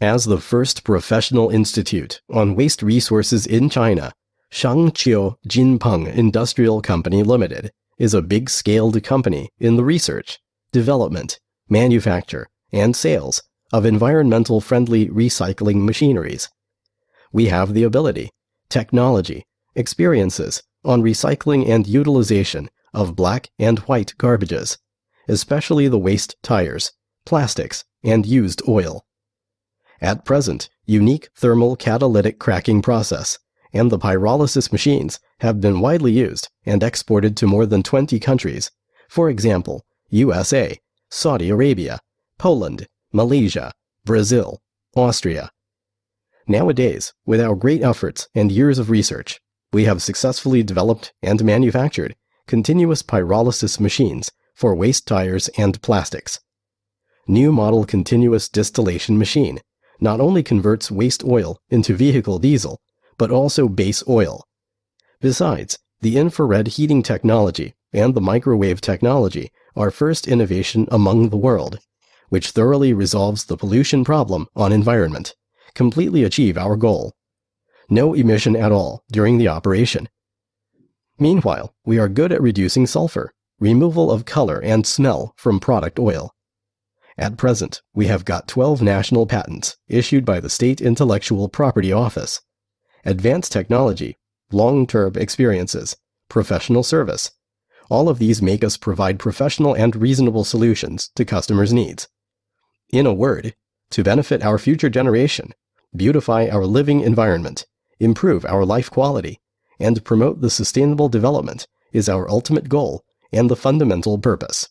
As the first professional institute on waste resources in China, Shangqiu Jinpeng Industrial Company Limited is a big scaled company in the research, development, manufacture, and sales of environmental friendly recycling machineries. We have the ability, technology, experiences on recycling and utilization of black and white garbages, especially the waste tires, plastics, and used oil. At present, unique thermal catalytic cracking process and the pyrolysis machines have been widely used and exported to more than 20 countries, for example, USA, Saudi Arabia, Poland, Malaysia, Brazil, Austria. Nowadays, with our great efforts and years of research, we have successfully developed and manufactured continuous pyrolysis machines for waste tires and plastics. New model continuous distillation machine not only converts waste oil into vehicle diesel, but also base oil. Besides, the infrared heating technology and the microwave technology are first innovation among the world, which thoroughly resolves the pollution problem on environment, completely achieve our goal. No emission at all during the operation. Meanwhile, we are good at reducing sulfur, removal of color and smell from product oil. At present, we have got 12 national patents issued by the State Intellectual Property Office. Advanced technology, long-term experiences, professional service. All of these make us provide professional and reasonable solutions to customers' needs. In a word, to benefit our future generation, beautify our living environment, improve our life quality, and promote the sustainable development is our ultimate goal and the fundamental purpose.